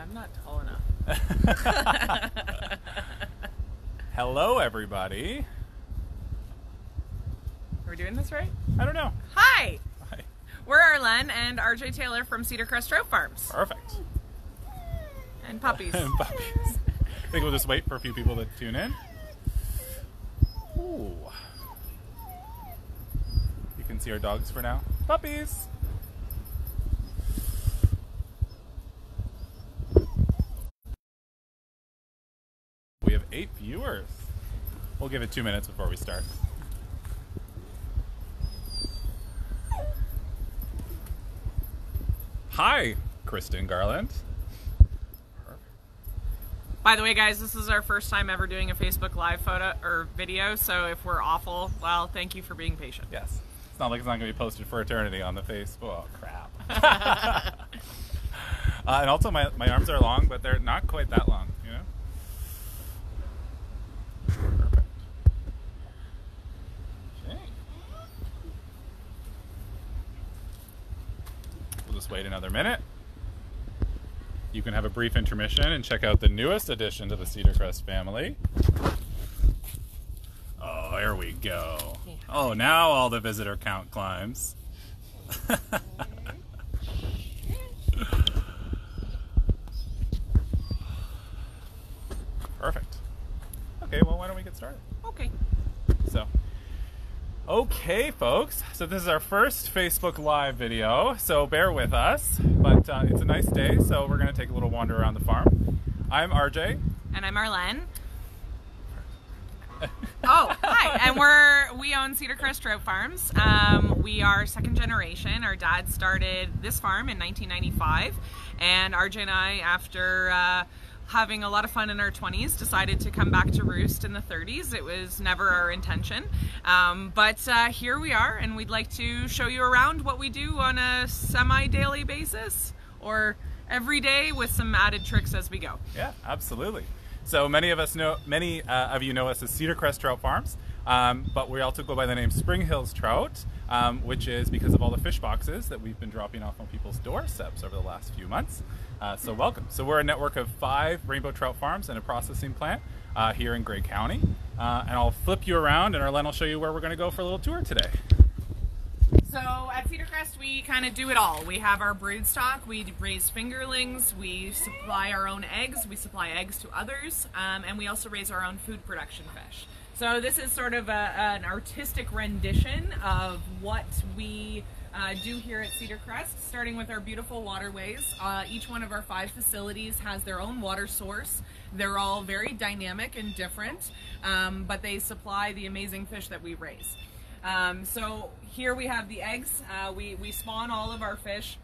I'm not tall enough. Hello, everybody. Are we doing this right? I don't know. Hi! Hi. We're Arlen and RJ Taylor from Cedar Crest Trout Farms. Perfect. And puppies. And puppies. I think we'll just wait for a few people to tune in. Ooh. You can see our dogs for now. Puppies. We have eight viewers. We'll give it two minutes before we start. Hi, Kristen Garland. By the way, guys, this is our first time ever doing a Facebook Live photo or video, so if we're awful, well, thank you for being patient. Yes. It's not like it's not going to be posted for eternity on the face. Oh, crap. uh, and also, my, my arms are long, but they're not quite that long, you know? Perfect. Okay. We'll just wait another minute. You can have a brief intermission and check out the newest addition to the Cedar Crest family. Oh, there we go. Oh, now all the visitor count climbs. Perfect. Okay, well, why don't we get started? Okay. So, okay, folks. So this is our first Facebook Live video. So bear with us, but uh, it's a nice day, so we're gonna take a little wander around the farm. I'm RJ. And I'm Arlen. oh, hi. And we're we own Cedar Crest Trout Farms. Um, we are second generation. Our dad started this farm in 1995, and RJ and I, after uh, having a lot of fun in our 20s, decided to come back to roost in the 30s. It was never our intention, um, but uh, here we are, and we'd like to show you around what we do on a semi-daily basis, or every day with some added tricks as we go. Yeah, absolutely. So many of us know, many uh, of you know us as Cedar Crest Trout Farms, um, but we also go by the name Spring Hills Trout, um, which is because of all the fish boxes that we've been dropping off on people's doorsteps over the last few months. Uh, so welcome. So we're a network of five rainbow trout farms and a processing plant uh, here in Grey County. Uh, and I'll flip you around, and Arlen will show you where we're going to go for a little tour today. So at Cedar Crest, we kind of do it all. We have our brood stock, we raise fingerlings, we supply our own eggs, we supply eggs to others, um, and we also raise our own food production fish. So this is sort of a, an artistic rendition of what we uh, do here at Cedar Crest, starting with our beautiful waterways. Uh, each one of our five facilities has their own water source. They're all very dynamic and different, um, but they supply the amazing fish that we raise. Um, so here we have the eggs. Uh, we, we spawn all of our fish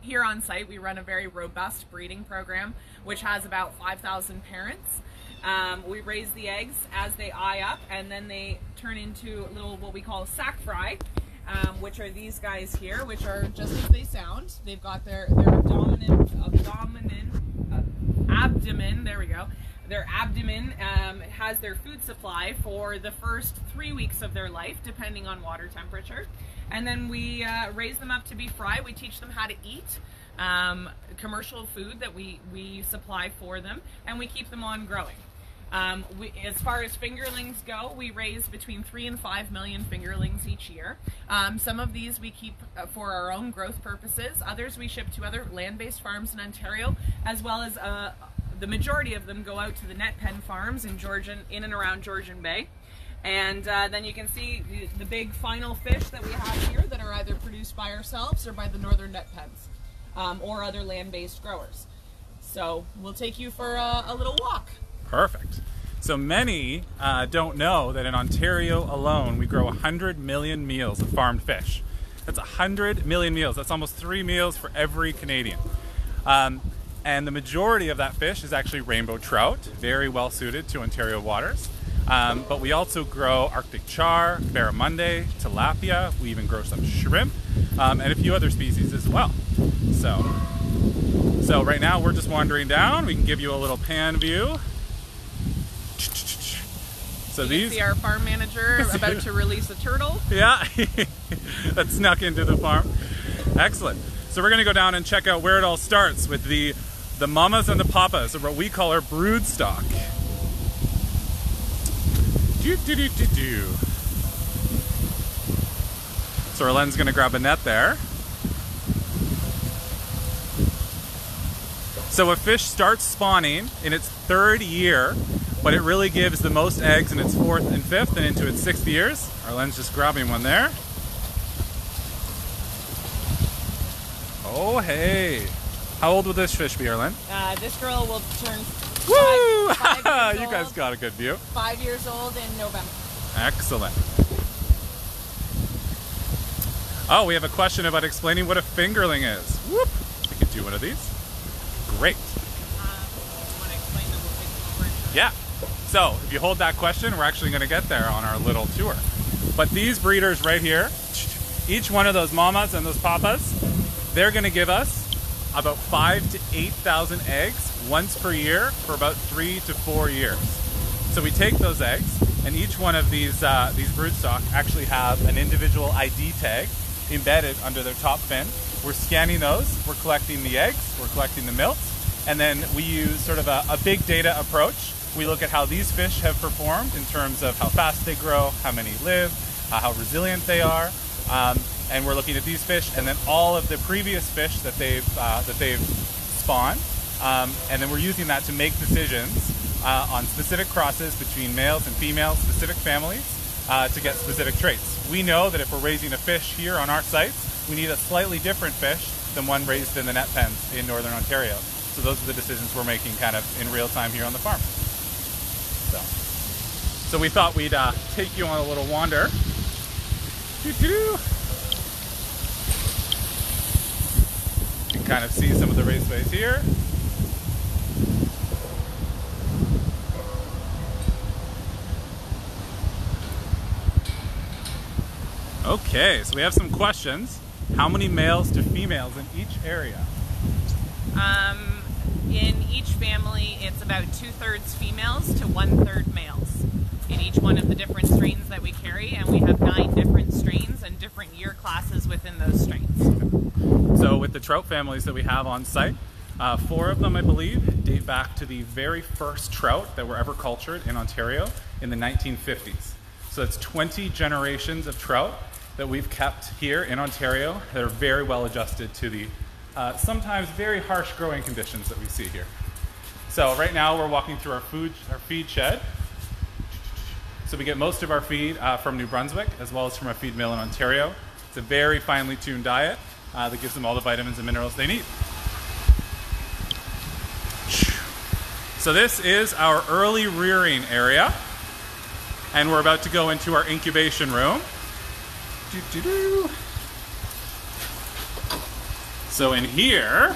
here on site. We run a very robust breeding program, which has about 5,000 parents. Um, we raise the eggs as they eye up, and then they turn into little what we call sac fry, um, which are these guys here, which are just as they sound. They've got their their abdomen, abdomen, uh, abdomen. There we go their abdomen um, has their food supply for the first three weeks of their life, depending on water temperature. And then we uh, raise them up to be fry. We teach them how to eat um, commercial food that we, we supply for them, and we keep them on growing. Um, we, as far as fingerlings go, we raise between three and five million fingerlings each year. Um, some of these we keep uh, for our own growth purposes. Others we ship to other land-based farms in Ontario, as well as uh, the majority of them go out to the net pen farms in Georgian, in and around Georgian Bay. And uh, then you can see the, the, big final fish that we have here that are either produced by ourselves or by the northern net pens um, or other land-based growers. So we'll take you for a, a little walk. Perfect. So many uh, don't know that in Ontario alone, we grow 100 million meals of farmed fish. That's 100 million meals. That's almost three meals for every Canadian. Um, and the majority of that fish is actually rainbow trout, very well suited to Ontario waters. Um, but we also grow Arctic char, barramundi, tilapia. We even grow some shrimp um, and a few other species as well. So, so right now we're just wandering down. We can give you a little pan view. So these see our farm manager about to release a turtle. Yeah, that snuck into the farm. Excellent. So we're gonna go down and check out where it all starts with the the mamas and the papas or what we call our brood stock. Do, do, do, do, do. So Arlen's gonna grab a net there. So a fish starts spawning in its third year, but it really gives the most eggs in its fourth and fifth and into its sixth years. Arlen's just grabbing one there. Oh, hey. How old will this fish be, Arlen? Uh, this girl will turn Woo! five, you guys got a good view. five years old in November. Excellent. Oh, we have a question about explaining what a fingerling is. Whoop! We could do one of these. Great. Um, want to explain the word? Yeah. So, if you hold that question, we're actually going to get there on our little tour. But these breeders right here, each one of those mamas and those papas, they're going to give us about five to eight thousand eggs once per year for about three to four years. So we take those eggs, and each one of these uh, these broodstock actually have an individual ID tag embedded under their top fin. We're scanning those. We're collecting the eggs. We're collecting the milks, and then we use sort of a, a big data approach. We look at how these fish have performed in terms of how fast they grow, how many live, uh, how resilient they are, um, and we're looking at these fish, and then all of the previous fish that they've uh, that they've spawned, um, and then we're using that to make decisions uh, on specific crosses between males and females, specific families, uh, to get specific traits. We know that if we're raising a fish here on our sites, we need a slightly different fish than one raised in the net pens in northern Ontario. So those are the decisions we're making kind of in real time here on the farm. So, so we thought we'd uh, take you on a little wander. You can kind of see some of the raceways here. Okay, so we have some questions. How many males to females in each area? Um, in each family, it's about two thirds females to one third males in each one of the different strains that we carry, and we have nine different strains and different year classes within those strains. So, with the trout families that we have on site, uh, four of them, I believe, date back to the very first trout that were ever cultured in Ontario in the 1950s. So, that's 20 generations of trout that we've kept here in Ontario that are very well adjusted to the uh, sometimes very harsh growing conditions that we see here. So, right now we're walking through our food, our feed shed. So we get most of our feed uh, from New Brunswick as well as from our feed mill in Ontario. It's a very finely tuned diet uh, that gives them all the vitamins and minerals they need. So this is our early rearing area, and we're about to go into our incubation room. Doo-doo-doo. So in here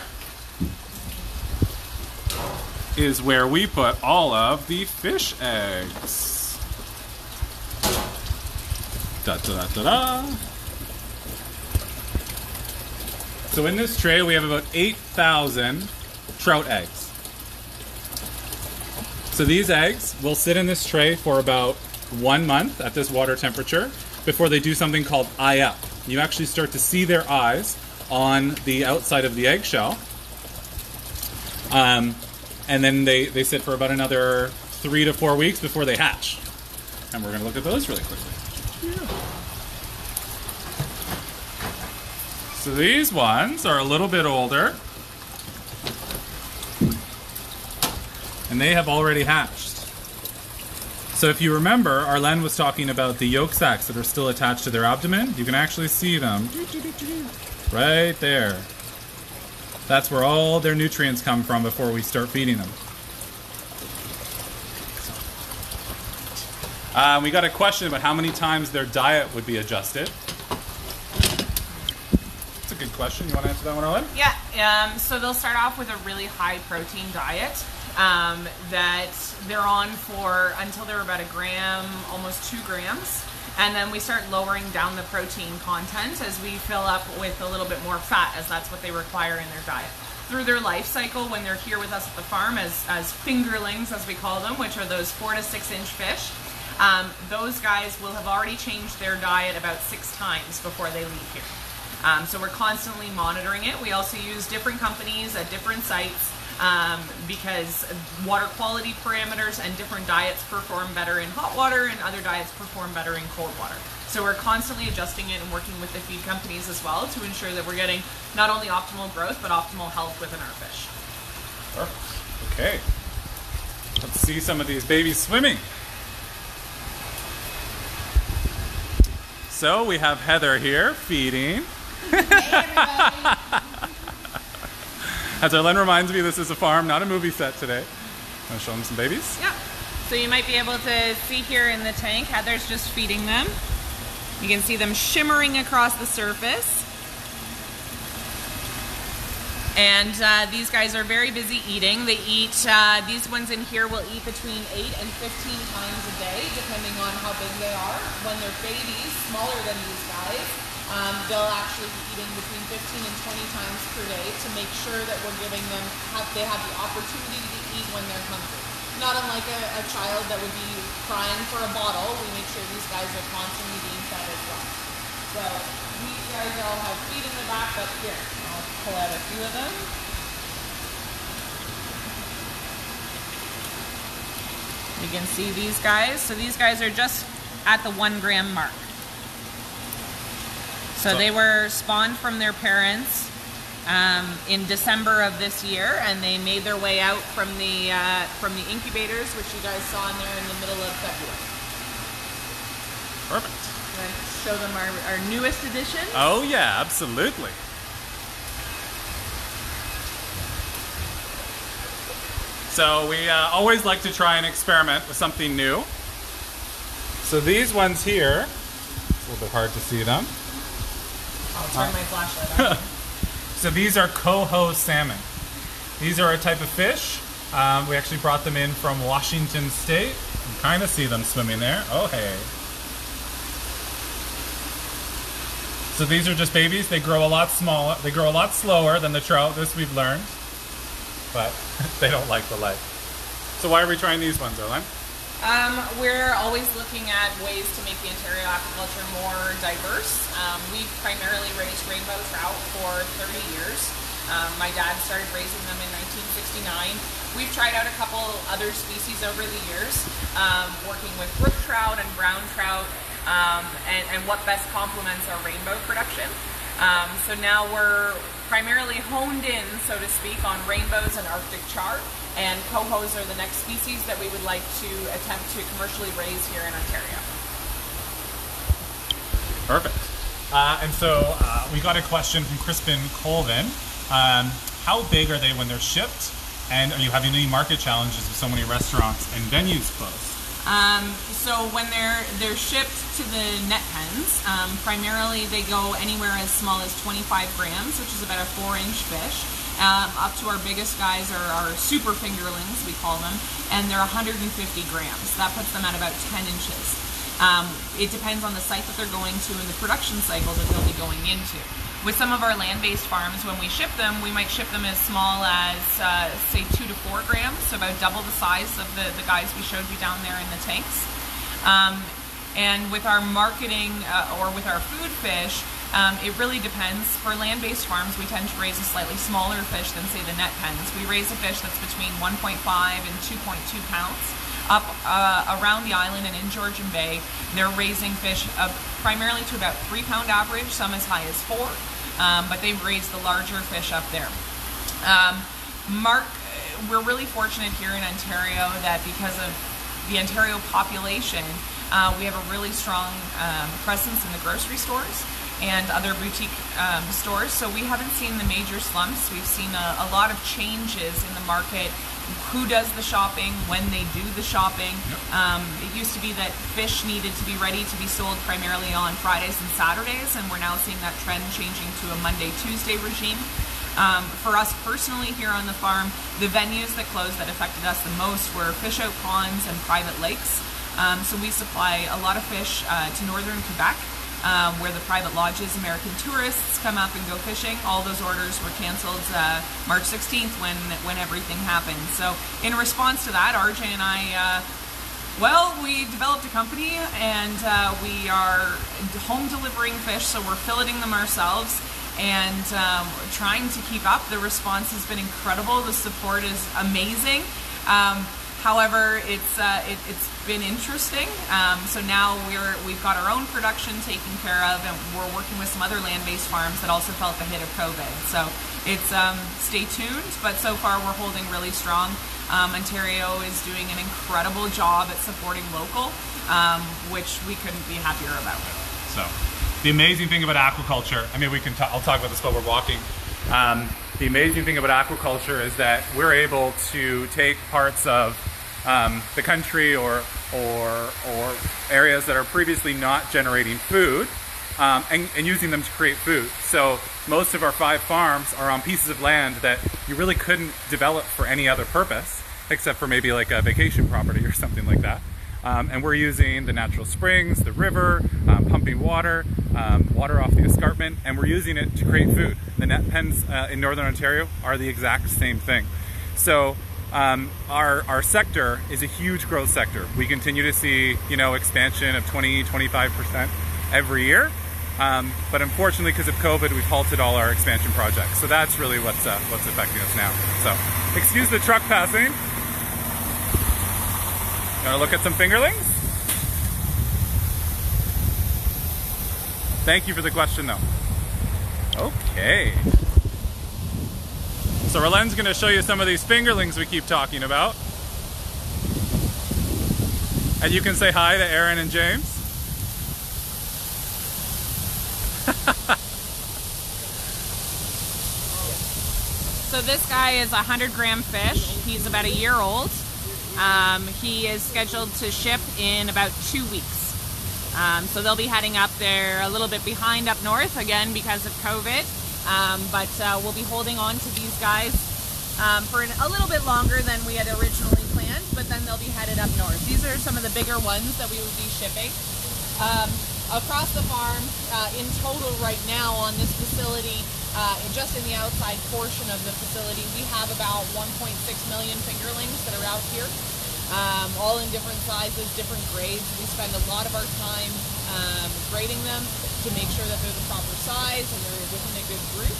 is where we put all of the fish eggs. Da da da da da. So in this tray we have about 8,000 trout eggs. So these eggs will sit in this tray for about one month at this water temperature before they do something called eye up. You actually start to see their eyes on the outside of the eggshell. Um, and then they, they sit for about another three to four weeks before they hatch. And we're going to look at those really quickly. So these ones are a little bit older. And they have already hatched. So if you remember, Arlen was talking about the yolk sacs that are still attached to their abdomen. You can actually see them right there. That's where all their nutrients come from before we start feeding them. Uh, we got a question about how many times their diet would be adjusted. That's a good question. You want to answer that one, Arlen? Yeah, um, so they'll start off with a really high protein diet um, that they're on for until they're about a gram, almost two grams. And then we start lowering down the protein content as we fill up with a little bit more fat, as that's what they require in their diet. Through their life cycle, when they're here with us at the farm as, as fingerlings, as we call them, which are those four to six inch fish, um, those guys will have already changed their diet about six times before they leave here. Um, so we're constantly monitoring it. We also use different companies at different sites um, because water quality parameters and different diets perform better in hot water and other diets perform better in cold water. So we're constantly adjusting it and working with the feed companies as well to ensure that we're getting not only optimal growth but optimal health within our fish. Perfect. Okay. Let's see some of these babies swimming. So we have Heather here feeding. As Arlen reminds me, this is a farm, not a movie set today. To show them some babies? Yeah. So you might be able to see here in the tank, Heather's just feeding them. You can see them shimmering across the surface. And uh, these guys are very busy eating. They eat, uh, these ones in here will eat between 8 and 15 times a day, depending on how big they are. When they're babies, smaller than these guys, um, they'll actually be eating between 15 and 20 times per day to make sure that we're giving them, have, they have the opportunity to eat when they're hungry. Not unlike a, a child that would be crying for a bottle, we make sure these guys are constantly being fed as well. So these guys all have feet in the back, but here, I'll pull out a few of them. You can see these guys. So these guys are just at the one gram mark. So they were spawned from their parents um, in December of this year, and they made their way out from the uh, from the incubators, which you guys saw in there in the middle of February. Perfect. I'm going to show them our, our newest edition. Oh, yeah, absolutely. So we uh, always like to try and experiment with something new. So these ones here, it's a little bit hard to see them. Turn my flashlight on. So these are coho salmon. These are a type of fish. Um, we actually brought them in from Washington State. You can kind of see them swimming there. Oh, hey. So these are just babies. They grow a lot smaller. They grow a lot slower than the trout. This we've learned, but they don't like the light. So why are we trying these ones, Owen? Um, we're always looking at ways to make the Ontario aquaculture more diverse. Um, we've primarily raised rainbow trout for 30 years. Um, my dad started raising them in 1969. We've tried out a couple other species over the years, um, working with brook trout and brown trout, um, and, and what best complements our rainbow production. Um, so now we're primarily honed in, so to speak, on rainbows and Arctic char, and cohos are the next species that we would like to attempt to commercially raise here in Ontario. Perfect. Uh, and so uh, we got a question from Crispin Colvin. Um, how big are they when they're shipped? And are you having any market challenges with so many restaurants and venues closed? Um, so when they're they're shipped to the net pens, um, primarily they go anywhere as small as 25 grams, which is about a four-inch fish, um, up to our biggest guys are our super fingerlings, we call them, and they're 150 grams. That puts them at about 10 inches. Um, it depends on the site that they're going to and the production cycle that they'll be going into. With some of our land-based farms, when we ship them, we might ship them as small as, uh, say, two to four grams, so about double the size of the, the guys we showed you down there in the tanks. Um, and with our marketing uh, or with our food fish, um, it really depends. For land-based farms, we tend to raise a slightly smaller fish than, say, the net pens. We raise a fish that's between 1.5 and 2.2 pounds. Up uh, around the island and in Georgian Bay, they're raising fish primarily to about three pound average, some as high as four, um, but they've raised the larger fish up there. Um, Mark, we're really fortunate here in Ontario that because of the Ontario population, uh, we have a really strong um, presence in the grocery stores and other boutique um, stores. So we haven't seen the major slumps. We've seen a, a lot of changes in the market. Who does the shopping, when they do the shopping. Um, it used to be that fish needed to be ready to be sold primarily on Fridays and Saturdays, and we're now seeing that trend changing to a Monday, Tuesday regime. Um, for us personally here on the farm, the venues that closed that affected us the most were fish out ponds and private lakes. Um, so we supply a lot of fish uh, to northern Quebec, um, where the private lodges, American tourists come up and go fishing. All those orders were canceled uh, March 16th when when everything happened. So in response to that, RJ and I. Uh, well, we developed a company and uh, we are home delivering fish, so we're filleting them ourselves. and um, trying to keep up. The response has been incredible. The support is amazing. Um, however, it's uh, it, has been interesting. Um, so now we're we've got our own production taken care of, and we're working with some other land-based farms that also felt the hit of COVID. So it's um, stay tuned, but so far we're holding really strong. Um, Ontario is doing an incredible job at supporting local, um, which we couldn't be happier about. So, the amazing thing about aquaculture, I mean, we can. i I'll talk about this while we're walking. Um, the amazing thing about aquaculture is that we're able to take parts of um, the country or or or areas that are previously not generating food um, and, and, using them to create food. So most of our five farms are on pieces of land that you really couldn't develop for any other purpose except for maybe like a vacation property or something like that. Um, and we're using the natural springs, the river, um, pumping water, um, water off the escarpment, and we're using it to create food. The net pens uh, in Northern Ontario are the exact same thing. So um, our, our sector is a huge growth sector. We continue to see, you know, expansion of 20, 25% every year. Um, but unfortunately, because of COVID, we've halted all our expansion projects. So that's really what's, uh, what's affecting us now. So excuse the truck passing. Gonna look at some fingerlings? Thank you for the question though. Okay. So Arlen's gonna show you some of these fingerlings we keep talking about. And you can say hi to Aaron and James. so this guy is a 100 gram fish. He's about a year old. Um, he is scheduled to ship in about two weeks. Um, so they'll be heading up there a little bit behind up north again because of COVID. Um, but uh, we'll be holding on to these guys um, for an, a little bit longer than we had originally planned, but then they'll be headed up north. These are some of the bigger ones that we will be shipping. Um, across the farm, uh, in total right now on this facility, uh, just in the outside portion of the facility, we have about 1.6 million fingerlings that are out here, um, all in different sizes, different grades. We spend a lot of our time um, grading them to make sure that they're the proper size and they're within a good group.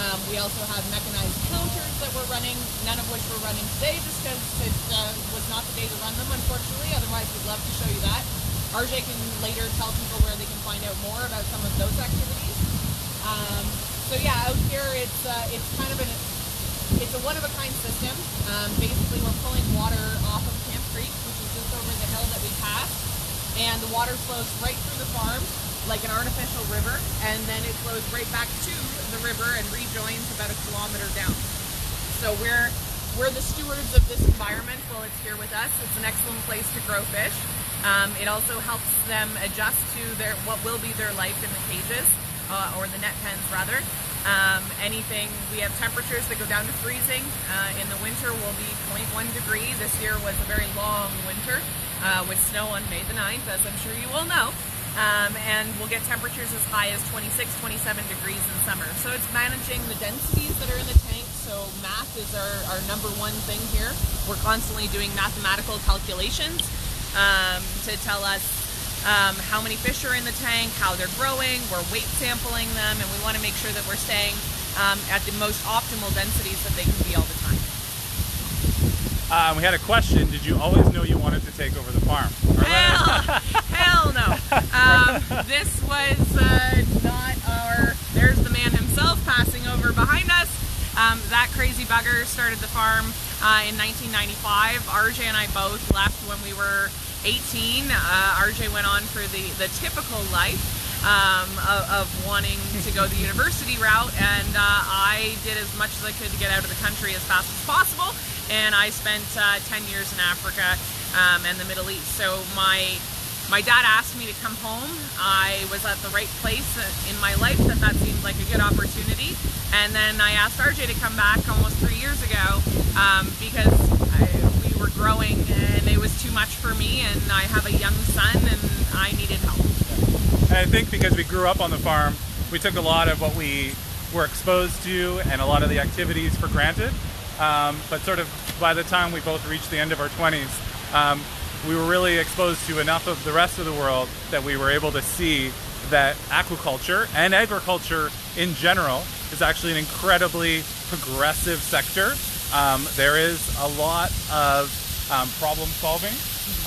Um, we also have mechanized counters that we're running, none of which we're running today just because it uh, was not the day to run them, unfortunately. Otherwise, we'd love to show you that. RJ can later tell people where they can find out more about some of those activities. Um, so yeah, out here it's uh, it's kind of an it's a one of a kind system. Um, basically, we're pulling water off of Camp Creek, which is just over the hill that we passed, and the water flows right through the farm like an artificial river, and then it flows right back to the river and rejoins about a kilometer down. So we're we're the stewards of this environment while it's here with us. It's an excellent place to grow fish. Um, it also helps them adjust to their what will be their life in the cages uh, or the net pens rather. Um, anything, we have temperatures that go down to freezing. Uh, in the winter will be 0.1 degree. This year was a very long winter uh, with snow on May the 9th, as I'm sure you all know. Um, and we'll get temperatures as high as 26, 27 degrees in summer. So it's managing the densities that are in the tank. So math is our, our number one thing here. We're constantly doing mathematical calculations um, to tell us um, how many fish are in the tank, how they're growing, we're weight sampling them, and we want to make sure that we're staying um, at the most optimal densities that they can be all the time. Um, we had a question. Did you always know you wanted to take over the farm? No. Um, this was uh, not our. There's the man himself passing over behind us. Um, that crazy bugger started the farm uh, in 1995. RJ and I both left when we were 18, uh, RJ went on for the, the typical life um, of, of, wanting to go the university route, and uh, I did as much as I could to get out of the country as fast as possible. And I spent uh, 10 years in Africa um, and the Middle East. So my my dad asked me to come home. I was at the right place in my life that that seemed like a good opportunity. And then I asked RJ to come back almost three years ago um, because I, we were growing and it was too much for me. And I have a young son and I needed help. And I think because we grew up on the farm, we took a lot of what we were exposed to and a lot of the activities for granted. Um, but sort of by the time we both reached the end of our 20s, um, we were really exposed to enough of the rest of the world that we were able to see that aquaculture and agriculture in general is actually an incredibly progressive sector. Um, there is a lot of um, problem solving.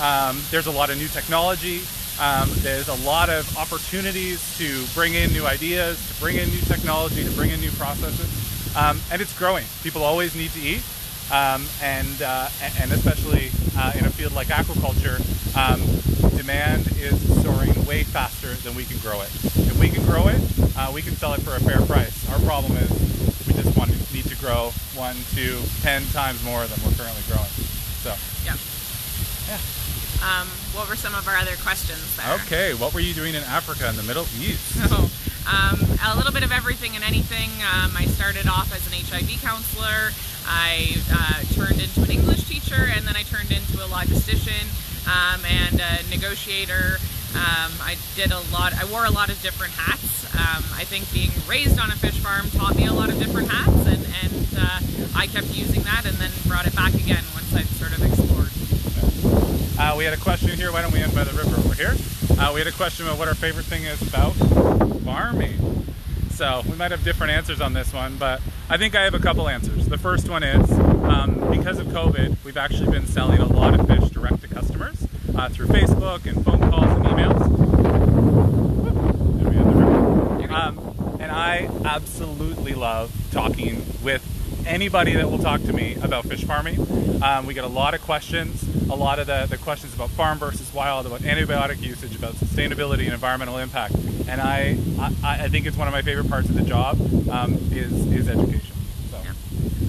Um, there's a lot of new technology. Um, there's a lot of opportunities to bring in new ideas, to bring in new technology, to bring in new processes. Um, and it's growing. People always need to eat. Um, and, uh, and especially uh, in a field like aquaculture, um, demand is soaring way faster than we can grow it. If we can grow it, uh, we can sell it for a fair price. Our problem is we just want to need to grow one, two, ten times more than we're currently growing. So Yeah. yeah. Um, what were some of our other questions there? Okay, what were you doing in Africa and the Middle East? So, um, a little bit of everything and anything. Um, I started off as an HIV counselor. I uh, turned into an English teacher, and then I turned into a logistician um, and a negotiator. Um, I did a lot. I wore a lot of different hats. Um, I think being raised on a fish farm taught me a lot of different hats, and, and uh, I kept using that, and then brought it back again once I'd sort of explored. Uh, we had a question here. Why don't we end by the river over here? Uh, we had a question about what our favorite thing is about farming. So we might have different answers on this one, but I think I have a couple answers. The first one is um, because of COVID, we've actually been selling a lot of fish direct to customers uh, through Facebook and phone calls and emails. There we have the river. Um, and I absolutely love talking with anybody that will talk to me about fish farming. Um, we get a lot of questions, a lot of the, the questions about farm versus wild, about antibiotic usage, about sustainability and environmental impact. And I, I, I think it's one of my favorite parts of the job um, is, is education. So.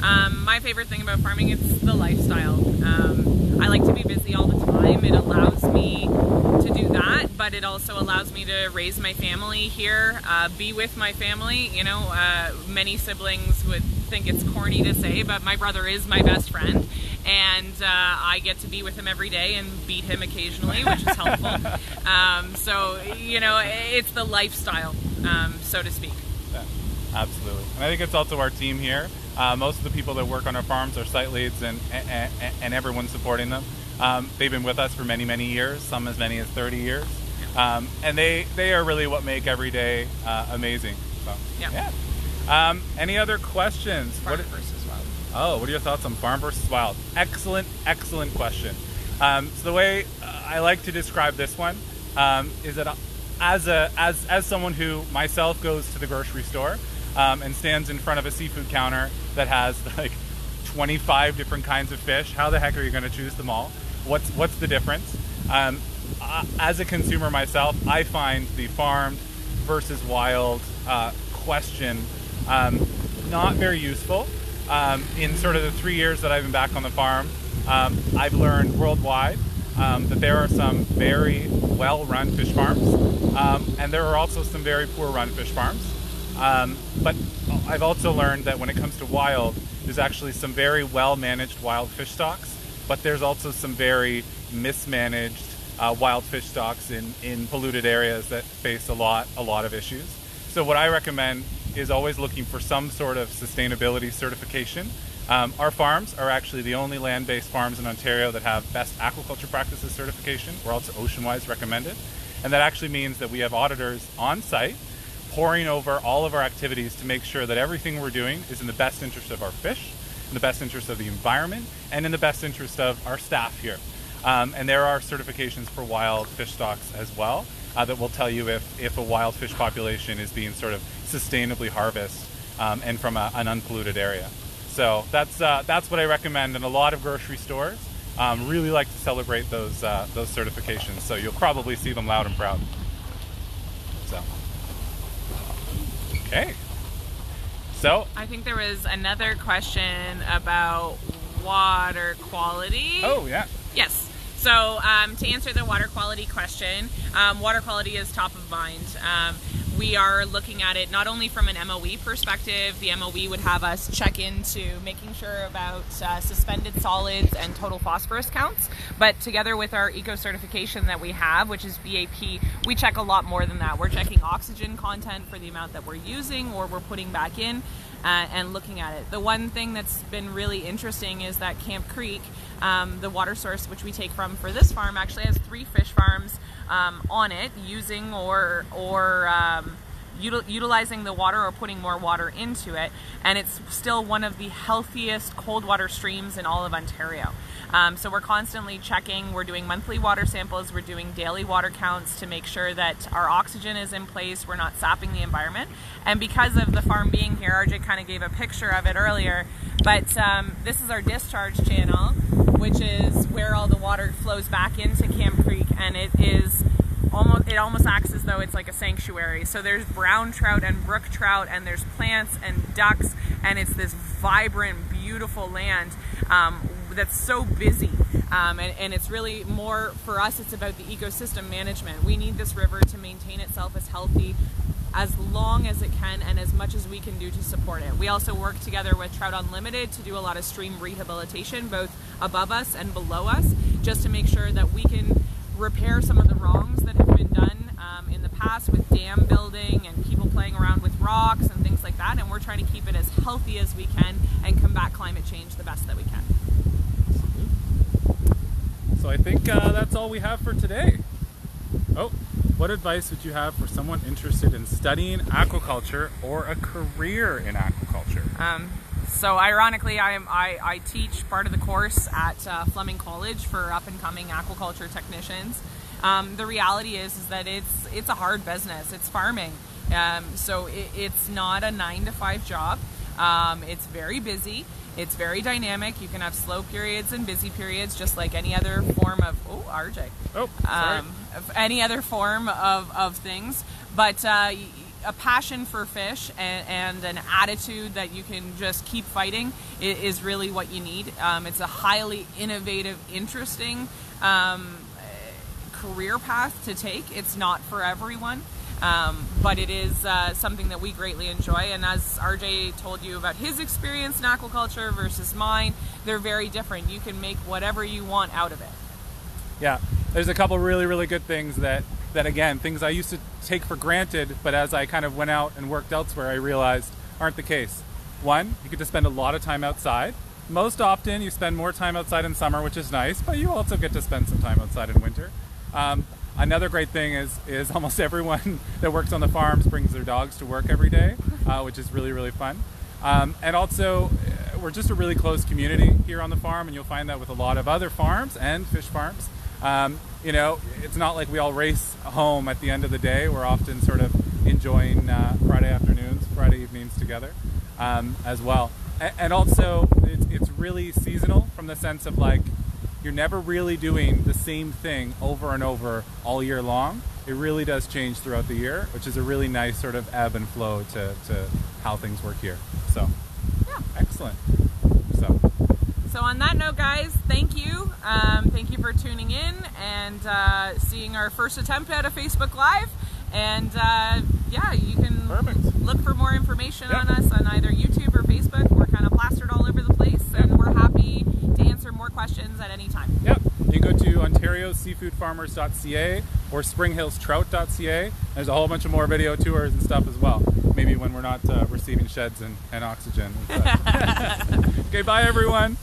Um, my favorite thing about farming is the lifestyle. Um, I like to be busy all the time. It allows me to do that, but it also allows me to raise my family here, uh, be with my family. You know, uh, many siblings would think it's corny to say, but my brother is my best friend, and uh, I get to be with him every day and beat him occasionally, which is helpful. um, so, you know, it's the lifestyle, um, so to speak. Yeah, absolutely. And I think it's also our team here. Uh, most of the people that work on our farms are site leads and, and, and everyone supporting them. Um, they've been with us for many, many years, some as many as 30 years. Um, and they, they are really what make every day uh, amazing. So, Yeah. yeah. Um, any other questions? Farm What- versus wild. Oh, what are your thoughts on farm versus wild? Excellent, excellent question. Um, so the way uh, I like to describe this one um, is that as a as as someone who myself goes to the grocery store um, and stands in front of a seafood counter that has like 25 different kinds of fish, how the heck are you going to choose them all? What's what's the difference? Um, as a consumer myself, I find the farmed versus wild uh, question um, not very useful. Um, in sort of the three years that I've been back on the farm, um, I've learned worldwide um, that there are some very well-run fish farms, um, and there are also some very poor-run fish farms. Um, but I've also learned that when it comes to wild, there's actually some very well-managed wild fish stocks, but there's also some very mismanaged uh, wild fish stocks in, in polluted areas that face a lot a lot of issues. So what I recommend is always looking for some sort of sustainability certification. Um, our farms are actually the only land-based farms in Ontario that have best aquaculture practices certification. We're also Oceanwise recommended, and that actually means that we have auditors on site poring over all of our activities to make sure that everything we're doing is in the best interest of our fish, in the best interest of the environment, and in the best interest of our staff here. Um, and there are certifications for wild fish stocks as well uh, that will tell you if, if a wild fish population is being sort of sustainably harvest um, and from a, an unpolluted area. So that's, uh, that's what I recommend. And a lot of grocery stores um, really like to celebrate those, uh, those certifications. So you'll probably see them loud and proud. So, okay. So, I think there was another question about water quality. oh yeah. Yes. So um, to answer the water quality question, um, water quality is top of mind. Um, we are looking at it not only from an MOE perspective, the MOE would have us check into making sure about uh, suspended solids and total phosphorus counts, but together with our eco certification that we have, which is BAP, we check a lot more than that. We're checking oxygen content for the amount that we're using or we're putting back in. Uh, and looking at it. The one thing that's been really interesting is that Camp Creek, um, the water source which we take from for this farm, actually has three fish farms um, on it, using or or um, util utilizing the water or putting more water into it, and it's still one of the healthiest cold water streams in all of Ontario. Um, so we're constantly checking, we're doing monthly water samples, we're doing daily water counts to make sure that our oxygen is in place, we're not sapping the environment. And because of the farm being here, RJ kind of gave a picture of it earlier, but um, this is our discharge channel, which is where all the water flows back into Camp Creek, and it is almost it almost acts as though it's like a sanctuary. So there's brown trout and brook trout, and there's plants and ducks, and it's this vibrant, beautiful land. Um, that's so busy. Um, and, and it's really more, for us, it's about the ecosystem management. We need this river to maintain itself as healthy as long as it can and as much as we can do to support it. We also work together with Trout Unlimited to do a lot of stream rehabilitation, both above us and below us, just to make sure that we can repair some of the wrongs that have been done um, in the past with dam building and people playing around with rocks and things like that. And we're trying to keep it as healthy as we can and combat climate change the best that we can. So I think uh, that's all we have for today. Oh, what advice would you have for someone interested in studying aquaculture or a career in aquaculture? Um, so ironically, I, am, I, I, teach part of the course at uh, Fleming College for up and coming aquaculture technicians. Um, the reality is, is that it's it's a hard business. It's farming, um, so it, it's not a nine to five job. Um, it's very busy. It's very dynamic. You can have slow periods and busy periods, just like any other form of oh RJ. Oh, sorry. Um, any other form of, of things, but uh, a passion for fish and, and, an attitude that you can just keep fighting is, really what you need. Um, it's a highly innovative, interesting um, career path to take. It's not for everyone. Um, but it is uh, something that we greatly enjoy. And as RJ told you about his experience in aquaculture versus mine, they're very different. You can make whatever you want out of it. Yeah, there's a couple really, really good things that, that again, things I used to take for granted, but as I kind of went out and worked elsewhere, I realized aren't the case. One, you get to spend a lot of time outside. Most often, you spend more time outside in summer, which is nice, but you also get to spend some time outside in winter. Um, Another great thing is is almost everyone that works on the farms brings their dogs to work every day, uh, which is really really fun. Um, and also, uh, we're just a really close community here on the farm, and you'll find that with a lot of other farms and fish farms. Um, you know, it's not like we all race home at the end of the day. We're often sort of enjoying uh, Friday afternoons, Friday evenings together um, as well. And also, it's, it's really seasonal from the sense of like you're never really doing the same thing over and over all year long. It really does change throughout the year, which is a really nice sort of ebb and flow to, to how things work here. So, yeah. excellent. So, so on that note, guys, thank you. Um, thank you for tuning in and uh, seeing our first attempt at a Facebook Live. And uh, yeah, you can Perfect. look for more information yep. on us on either YouTube or Facebook. We're kind of plastered all over the place, yep. and we're happy to answer more questions at any time. Yep. You can go to ontarioseafoodfarmers.ca or springhillstrout.ca. There's a whole bunch of more video tours and stuff as well. Maybe when we're not uh, receiving sheds and, and oxygen. And okay, bye everyone.